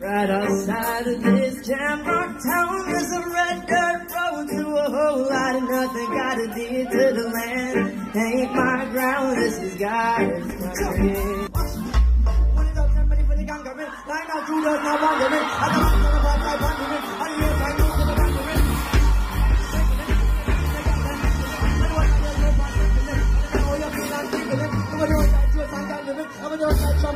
Right outside of this jam rock town is a red dirt road to a whole lot of nothing. Got a deed to the land. Ain't my ground, this is God's now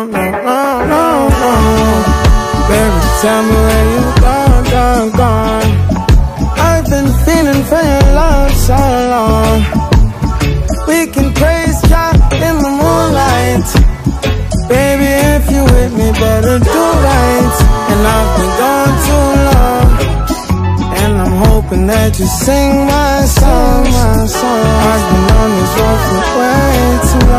no no no no no, baby, tell me where you gone, gone, gone. I've been feeling for your love so long. We can praise God in the moonlight. Baby, if you with me, better do right. And I've been gone too long. And I'm hoping that you sing my song, my song. I've been on this road for way too long.